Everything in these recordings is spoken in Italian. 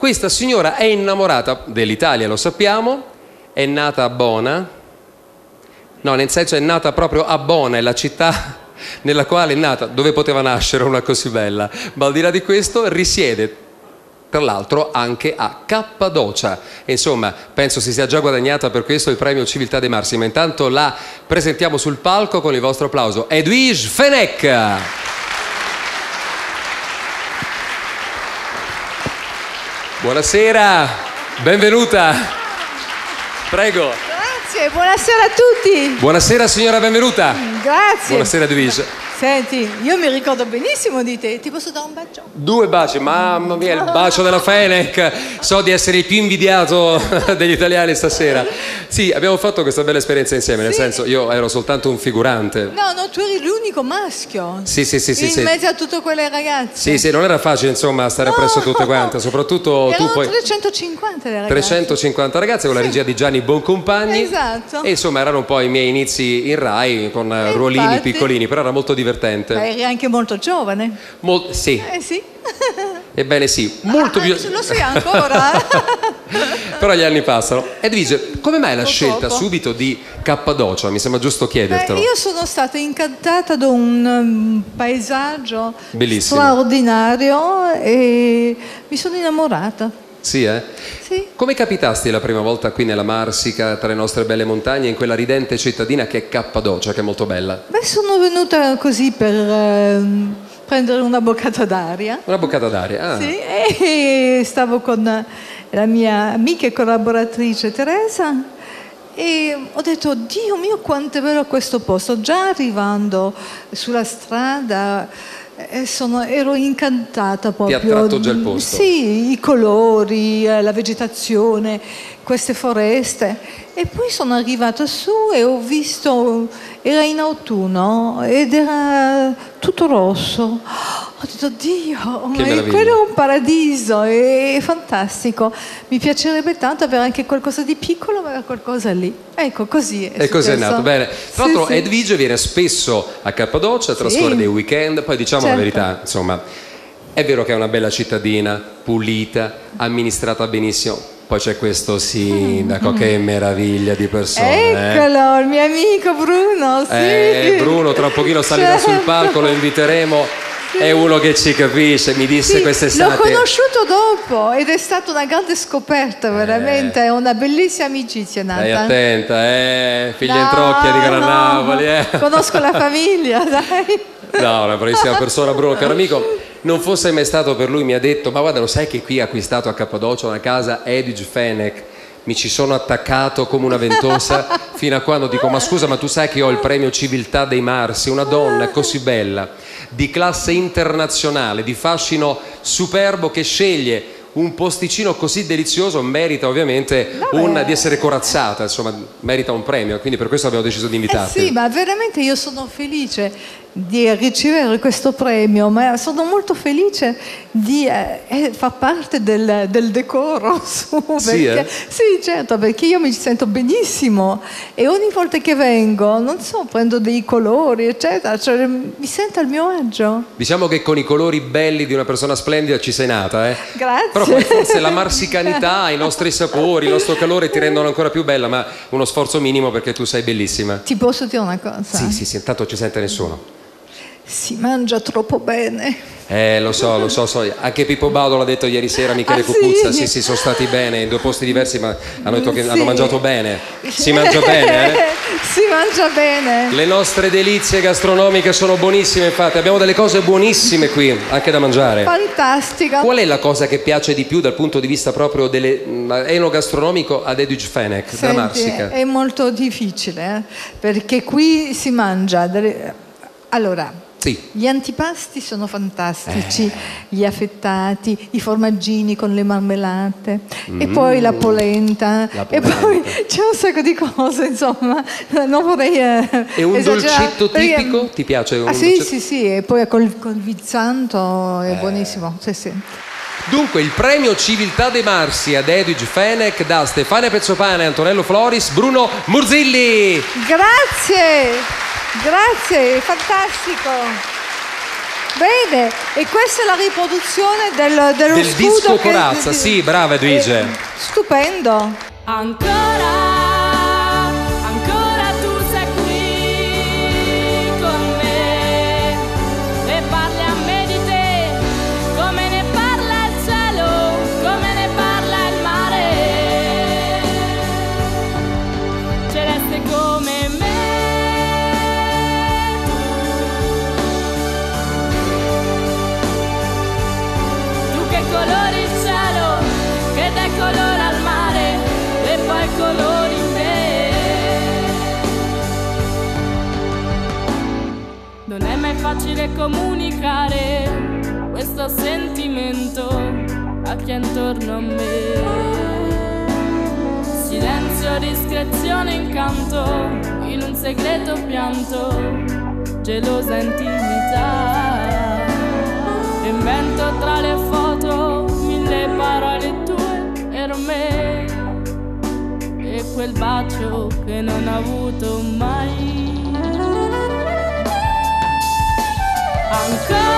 Questa signora è innamorata dell'Italia, lo sappiamo, è nata a Bona, no, nel senso è nata proprio a Bona, è la città nella quale è nata, dove poteva nascere una così bella, ma al di là di questo risiede tra l'altro anche a Cappadocia. Insomma, penso si sia già guadagnata per questo il premio Civiltà dei Marsi, ma intanto la presentiamo sul palco con il vostro applauso. Edwige Fenech! Buonasera, benvenuta. Prego. Grazie, buonasera a tutti. Buonasera signora, benvenuta. Grazie. Buonasera Edwige. Senti, io mi ricordo benissimo di te, ti posso dare un bacio? Due baci, mamma mia, il bacio della Fenech. So di essere il più invidiato degli italiani stasera. Sì, abbiamo fatto questa bella esperienza insieme, nel Sì. senso io ero soltanto un figurante. No, no, tu eri l'unico maschio. Sì, sì, sì, sì. In sì. mezzo a tutte quelle ragazze. Sì, sì, non era facile insomma stare No. presso tutte quante, soprattutto tu Erano poi 350 le ragazze. 350 ragazze con la regia di Gianni Boncompagni. Esatto. E insomma erano un po' i miei inizi in Rai con eh, E ruolini infatti. piccolini, però era molto divertente. Ma eri anche molto giovane. Mol- sì, Eh sì. ebbene sì, molto Ah, più... Lo sei ancora. Però gli anni passano. Edvige, come mai la Poco scelta poco. subito di Cappadocia? Mi sembra giusto Beh, chiedertelo. io sono stata incantata da un um, paesaggio Bellissimo. straordinario e mi sono innamorata. Sì, eh? Sì. Come capitasti la prima volta qui nella Marsica, tra le nostre belle montagne, in quella ridente cittadina che è Cappadocia, che è molto bella? Beh, sono venuta così per ehm, prendere una boccata d'aria. Una boccata d'aria. Ah. Sì, e stavo con la mia amica e collaboratrice Teresa e ho detto, Dio mio, quanto è bello questo posto. Già arrivando sulla strada eh, sono- ero incantata proprio. attratto già il posto? Sì, i colori, eh, la vegetazione, queste foreste. E poi sono arrivata su e ho visto, era in autunno ed era tutto rosso. Ho detto, Dio, ma quello è un paradiso, è, è fantastico. Mi piacerebbe tanto avere anche qualcosa di piccolo, ma qualcosa lì. Ecco, così è E così è nato. Bene. Tra Sì, l'altro sì. Edvige viene spesso a Cappadocia, trascorre Sì. dei weekend, poi diciamo la Certo. verità, insomma, è vero che è una bella cittadina, pulita, amministrata benissimo. Poi c'è questo sindaco, che meraviglia di persona. eh. Eccolo, il mio amico Bruno. Sì. Eh, Bruno tra un pochino salirà sul Certo. palco, lo inviteremo. È uno che ci capisce, mi disse Sì, quest'estate. L'ho conosciuto dopo ed è stata una grande scoperta, veramente, è una bellissima amicizia nata. Stai attenta, eh, figlia No, in trocchia di Gran no. Eh. Conosco la famiglia, dai. No, una bravissima persona, Bruno, caro amico. Non fosse mai stato per lui, mi ha detto: Ma guarda, lo sai che qui ha acquistato a Cappadocia una casa Edwige Fenech. Mi ci sono attaccato come una ventosa fino a quando dico: Ma scusa, ma tu sai che ho il premio Civiltà dei Marsi, una donna così bella, di classe internazionale, di fascino superbo che sceglie un posticino così delizioso merita ovviamente un- di essere corazzata, insomma, merita un premio, quindi per questo abbiamo deciso di Eh invitarti. sì, ma veramente io sono felice di ricevere questo premio, ma sono molto felice di eh, eh, far parte del, del decoro. Su, Sì, perché- eh? sì, certo, perché io mi sento benissimo e ogni volta che vengo, non so, prendo dei colori, eccetera, cioè, mi sento al mio agio. Diciamo che con i colori belli di una persona splendida ci sei nata, eh? Grazie. Però poi forse la marsicanità, i nostri sapori, il nostro calore ti rendono ancora più bella, ma uno sforzo minimo perché tu sei bellissima. Ti posso dire una cosa? Sì, sì, sì, intanto ci sente nessuno. Si mangia troppo bene. Eh, lo so, lo so, so. Anche Pippo Baudo l'ha detto ieri sera, Michele Ah, sì? Cucuzza. Sì, sì, sono stati bene in due posti diversi, ma hanno detto che Sì. hanno mangiato bene. Si mangia bene, eh? si mangia bene. Le nostre delizie gastronomiche sono buonissime, infatti, abbiamo delle cose buonissime qui, anche da mangiare. Fantastica. Qual è la cosa che piace di più dal punto di vista proprio delle- enogastronomico ad Edwige Fenech, Senti, Marsica? È molto difficile eh, perché qui si mangia. delle- Allora, Sì. gli antipasti sono fantastici, Eh. gli affettati, i formaggini con le marmellate e Mm. poi la polenta, La e polenta. poi c'è un sacco di cose, insomma, non vorrei eh, E un dolcetto perché- tipico? Ti piace un Ah, sì, dolcetto? sì, sì, e poi col, col vizzanto Eh. è buonissimo. Sì, sì. Dunque, il premio Civiltà dei Marsi ad Edwige Fenech da Stefania Pezzopane, Antonello Floris, Bruno Murzilli. Grazie, grazie, fantastico. Bene, e questa è la riproduzione del, dello Del scudo disco che- corazza, sì, brava Edvige. Eh, Stupendo. Ancora facile comunicare questo sentimento a chi è intorno a me. Silenzio, discrezione, incanto, in un segreto pianto, gelosa intimità. Invento tra le foto mille parole tue per me e quel bacio che non ho avuto mai. Ancora,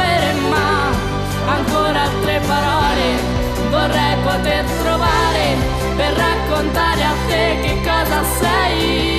posso avere ma ancora altre parole. Vorrei poter trovare per raccontare a te che cosa sei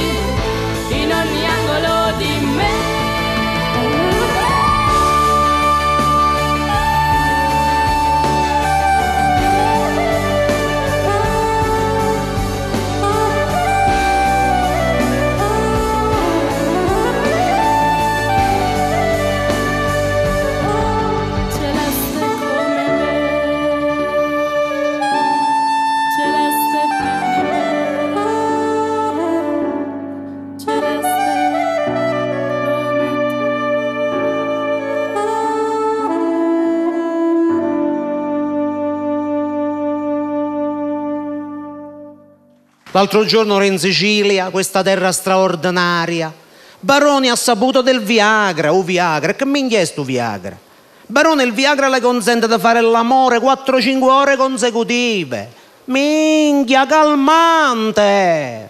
L'altro giorno ero in Sicilia, questa terra straordinaria. Baroni ha saputo del Viagra, o Viagra, che minchia è sto Viagra? Barone, il Viagra le consente di fare l'amore 4-5 ore consecutive. Minchia, calmante!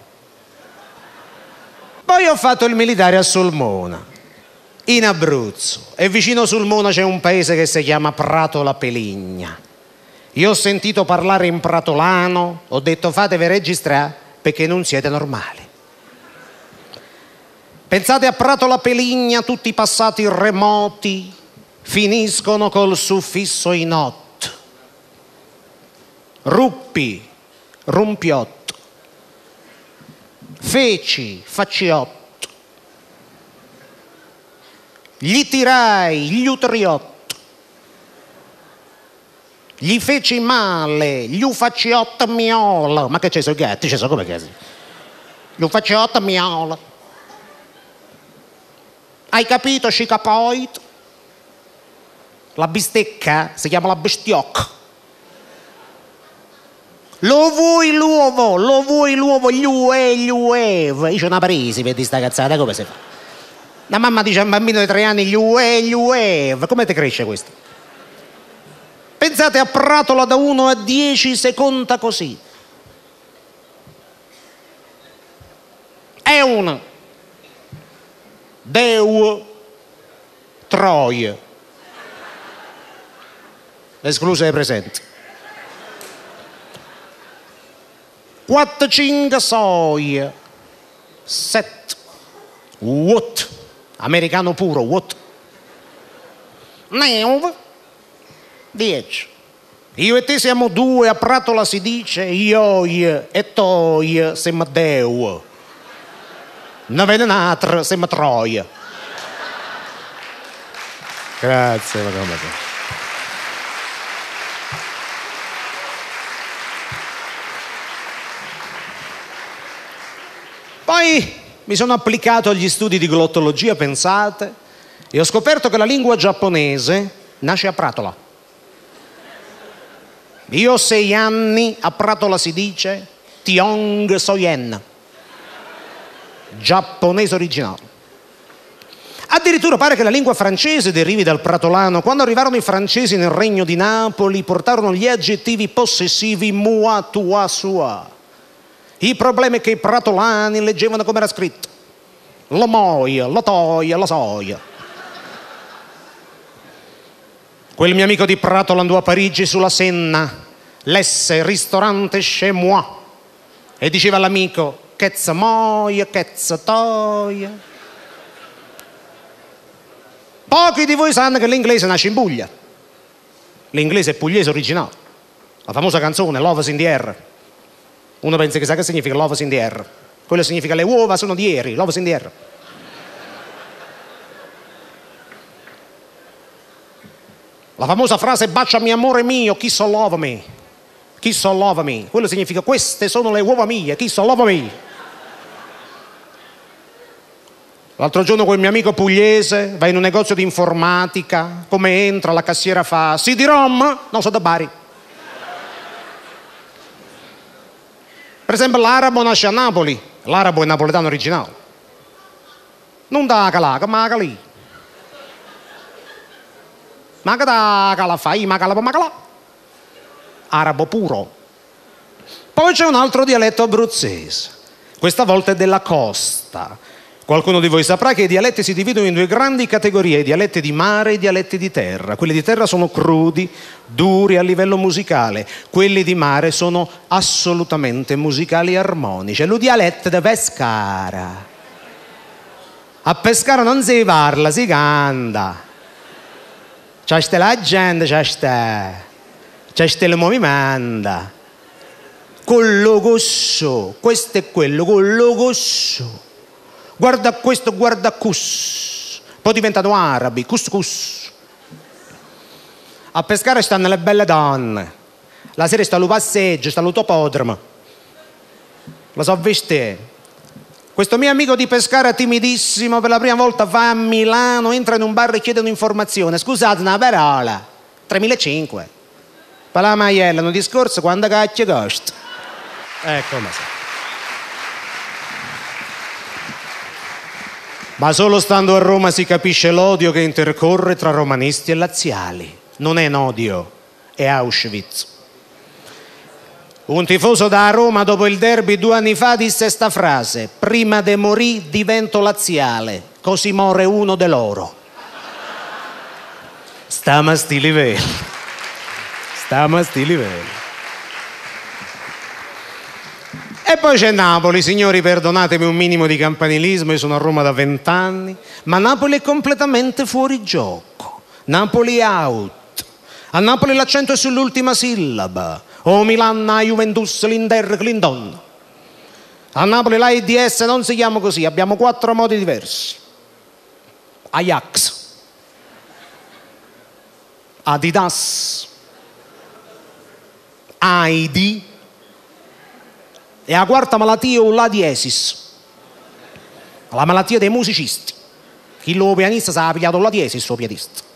Poi ho fatto il militare a Sulmona, in Abruzzo, e vicino Sulmona c'è un paese che si chiama Prato la Peligna. Io ho sentito parlare in pratolano, ho detto fatevi registrare perché non siete normali. Pensate a Prato la Peligna, tutti i passati remoti finiscono col suffisso in ot. Ruppi, rumpiotto. Feci, facciotto. Gli tirai, gli utriotto. Gli feci male, gli ufacciotto miola. Ma che c'è sui gatti? C'è so come che Gli ufacciotto miola. Hai capito, scicapoid? La bistecca si chiama la bestiocca. Lo vuoi l'uovo, lo vuoi l'uovo, gli ue, gli uev. Io c'ho una paresi per di sta cazzata, come si fa? La mamma dice a un bambino di tre anni gli ue, gli uev. Come ti cresce questo? Pensate a Pratola da 1 a 10 se conta così. È una. Deu. Troie. Escluse i presenti. 4, 5 soie. 7. What? Americano puro, what? 9. 10. Io e te siamo due, a Pratola si dice io e toi siamo Deu. Ne vede un'altra, siamo Troia. Grazie, Madonna. Poi mi sono applicato agli studi di glottologia, pensate, e ho scoperto che la lingua giapponese nasce a Pratola. Io ho sei anni, a Pratola si dice Tiong Soyen, giapponese originale. Addirittura pare che la lingua francese derivi dal pratolano. Quando arrivarono i francesi nel regno di Napoli portarono gli aggettivi possessivi moi, toi, sua. Il problema è che i pratolani leggevano come era scritto. La moia, la toia, la soia. Quel mio amico di Pratola andò a Parigi sulla Senna, lesse ristorante chez moi e diceva all'amico chezza moia, chezza toia. Pochi di voi sanno che l'inglese nasce in Puglia. L'inglese è pugliese originale. La famosa canzone Love in the Air. Uno pensa che sa che significa Love in the Air. Quello significa le uova sono di ieri, Love in the Air. La famosa frase baciami amore mio, chi so love me. Chi so love me. Quello significa queste sono le uova mie, chi so love me. L'altro giorno quel mio amico pugliese va in un negozio di informatica, come entra, la cassiera fa CD-ROM? No, sono da Bari. Per esempio l'arabo nasce a Napoli, l'arabo è napoletano originale. Non da calaca, ma da cala fai, ma cala, ma cala. Arabo puro. Poi c'è un altro dialetto abruzzese, questa volta è della costa Qualcuno di voi saprà che i dialetti si dividono in due grandi categorie, i dialetti di mare e i dialetti di terra. Quelli di terra sono crudi, duri a livello musicale, quelli di mare sono assolutamente musicali e armonici. È lo dialetto di Pescara. A Pescara non si parla, si canta. C'è la gente, c'è sta, c'è il movimento. Quello cosso, questo è quello, quello cosso guarda questo, guarda cus. Poi diventano arabi, cus. A pescare stanno le belle donne. La sera sta lo passeggio, sta l'utopodromo. Lo so viste. Questo mio amico di Pescara timidissimo per la prima volta va a Milano, entra in un bar e chiede un'informazione. Scusate una parola. 3005. Per la maiella, un discorso quando cacchio costa. Ecco, ma sa. Ma solo stando a Roma si capisce l'odio che intercorre tra romanisti e laziali. Non è un odio, è Auschwitz. Un tifoso da Roma dopo il derby due anni fa disse questa frase: Prima de morì divento laziale, così muore uno de loro. Stiamo a sti livelli. Stiamo a sti livelli. E poi c'è Napoli, signori, perdonatemi un minimo di campanilismo, io sono a Roma da vent'anni, ma Napoli è completamente fuori gioco. Napoli out. A Napoli l'accento è sull'ultima sillaba. O Milan, Juventus, l'Inter, Clinton. A Napoli l'AIDS non si chiama così, abbiamo quattro modi diversi. Ajax, Adidas, AID, e la quarta malattia è la diesis, la malattia dei musicisti. Chi lo pianista è pigliato la diesis, il pianista.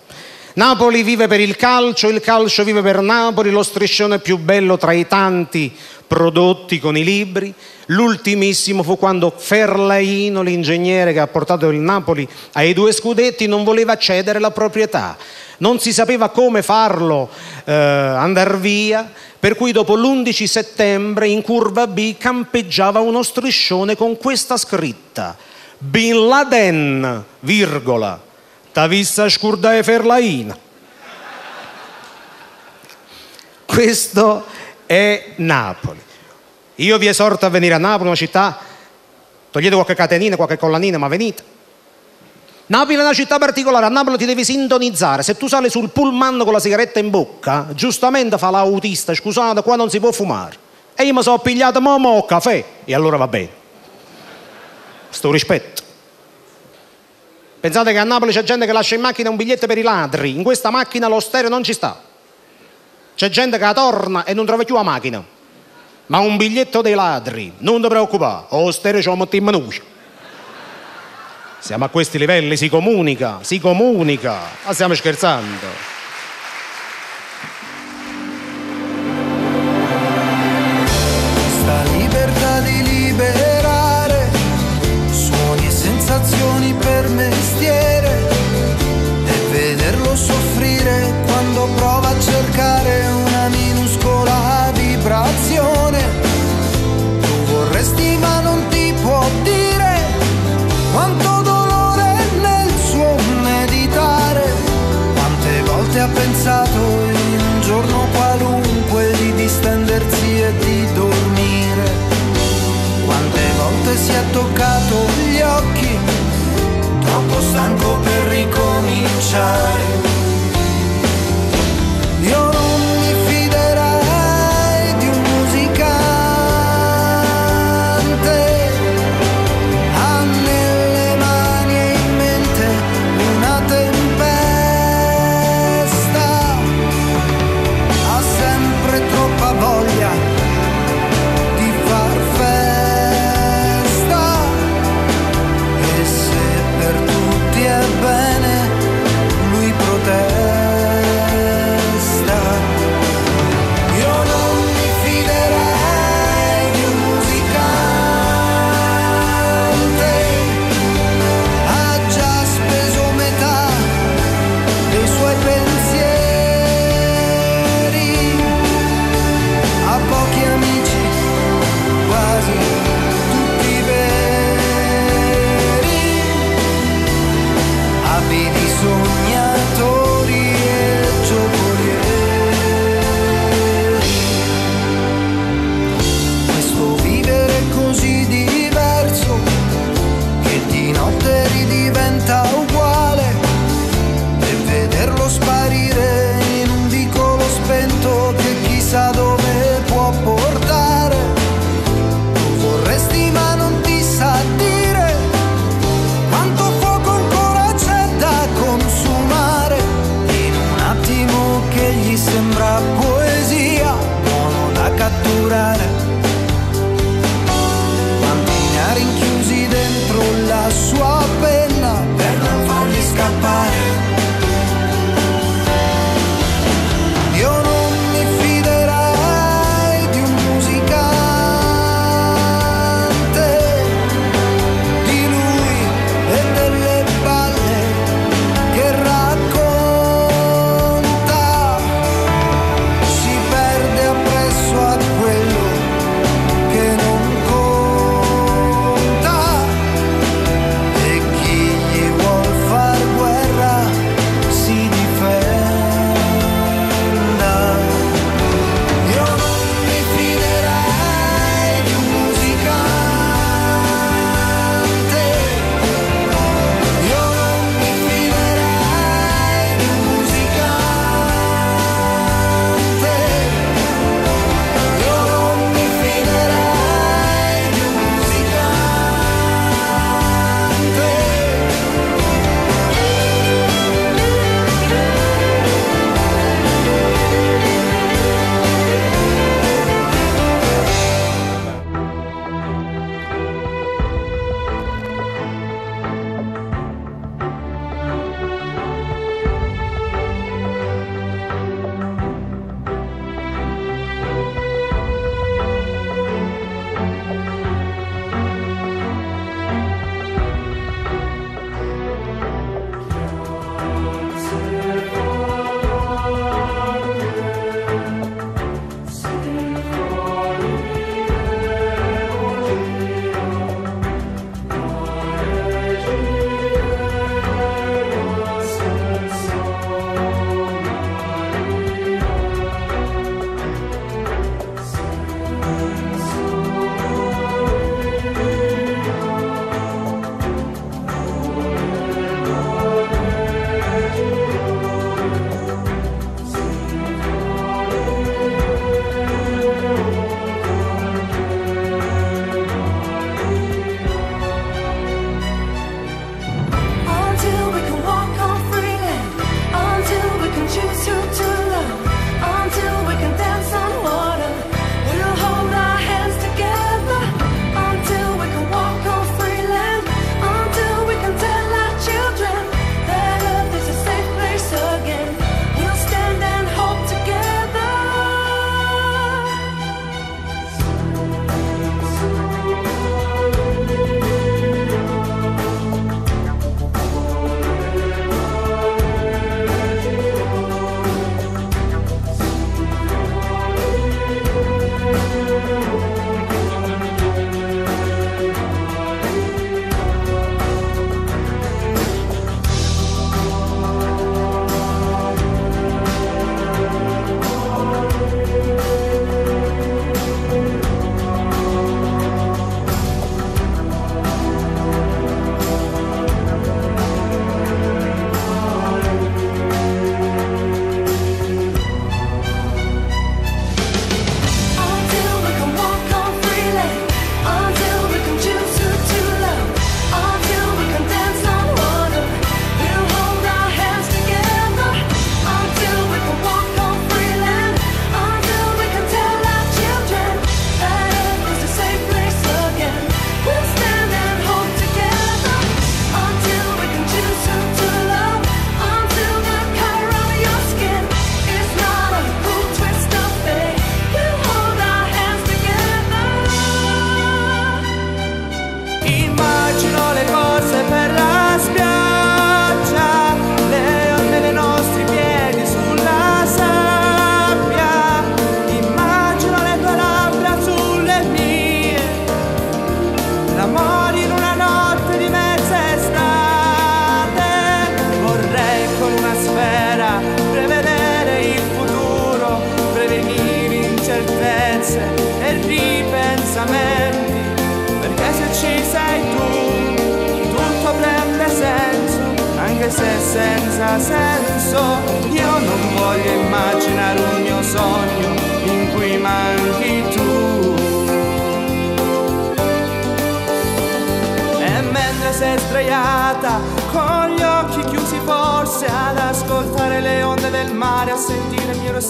Napoli vive per il calcio, il calcio vive per Napoli, lo striscione più bello tra i tanti prodotti con i libri. L'ultimissimo fu quando Ferlaino, l'ingegnere che ha portato il Napoli ai due scudetti, non voleva cedere la proprietà. Non si sapeva come farlo eh, andare via per cui dopo l'11 settembre in curva B campeggiava uno striscione con questa scritta Bin Laden, virgola, t'ha vista scurdare Ferlaina. Questo è Napoli. Io vi esorto a venire a Napoli, una città, togliete qualche catenina, qualche collanina, ma venite Napoli è una città particolare, a Napoli ti devi sintonizzare. Se tu sali sul pullman con la sigaretta in bocca, giustamente fa l'autista, scusate, qua non si può fumare. E io mi sono pigliato momo caffè, e allora va bene. Sto rispetto. Pensate che a Napoli c'è gente che lascia in macchina un biglietto per i ladri. In questa macchina lo stereo non ci sta. C'è gente che torna e non trova più la macchina. Ma un biglietto dei ladri, non ti preoccupare, o stereo ce lo mettiamo in manuccia. Siamo a questi livelli, si comunica, si comunica. Ma stiamo scherzando. melancholia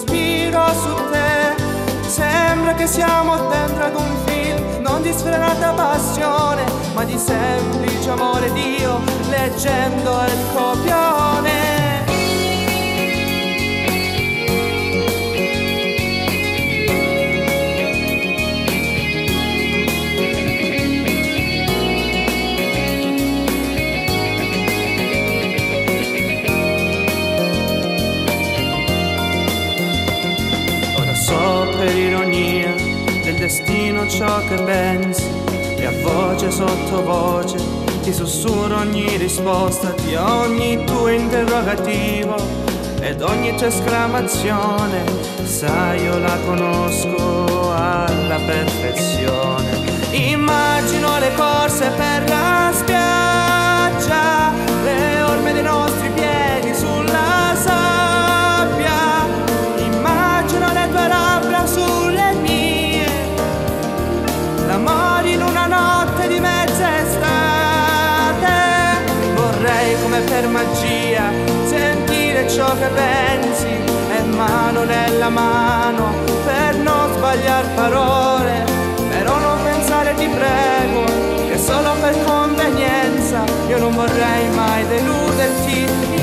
respiro su te. Sembra che siamo dentro ad un film, non di sfrenata passione, ma di semplice amore Dio, leggendo il copione. Ciò che pensi e a voce sottovoce ti sussurro ogni risposta di ogni tuo interrogativo ed ogni tua esclamazione. Sai io la conosco che pensi e mano nella mano per non sbagliare parole però non pensare ti prego che solo per convenienza io non vorrei mai deluderti